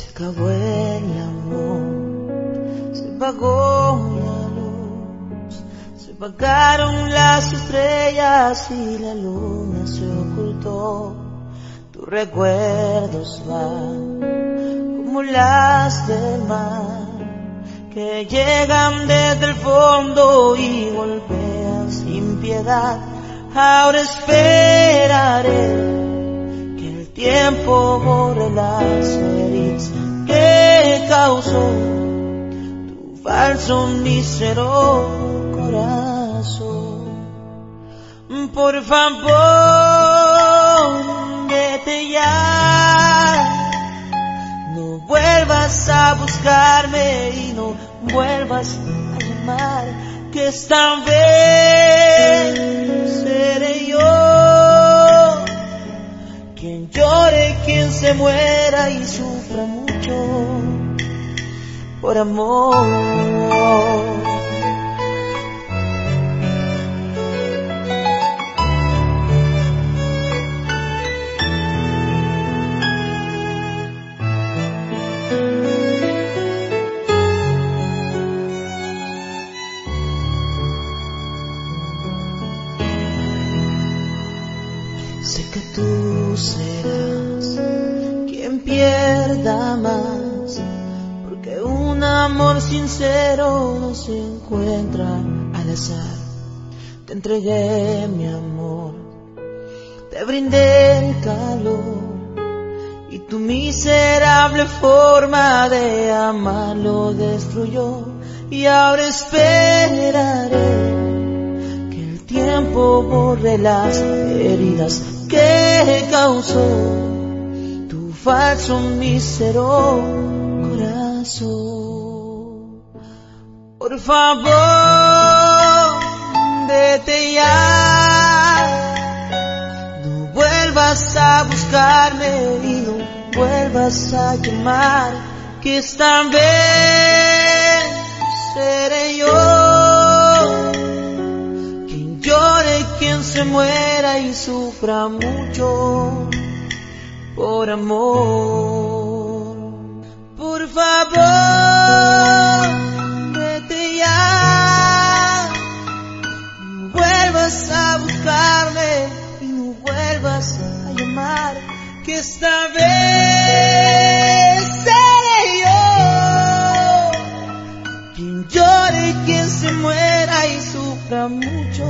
acabó el amor, se apagó la luz, se apagaron las estrellas y la luna se ocultó. Tus recuerdos van como las del mar que llegan desde el fondo y golpean sin piedad. Ahora esperaré tiempo borre las falso mísero corazón. Por favor. No vuelvas a buscarme y no vuelvas a llamar, que esta vez seré yo quien llore, quien se muera y sufra mucho por amor. Sé que tú serás quien pierda más, porque un amor sincero no se encuentra al azar. Te entregué mi amor, te brindé el calor y tu miserable forma de amarlo destruyó y ahora esperaré que el tiempo borre las heridas que causó tu falso mísero corazón. Por favor, vete ya. No vuelvas a buscarme y no vuelvas a llamar, que esta vez seré yo quien llore, quien se muera y sufra mucho por amor. Por favor, vete ya. No vuelvas a buscarme y no vuelvas a llamar, que esta vez seré yo. Quien llore, quien se muera y sufra mucho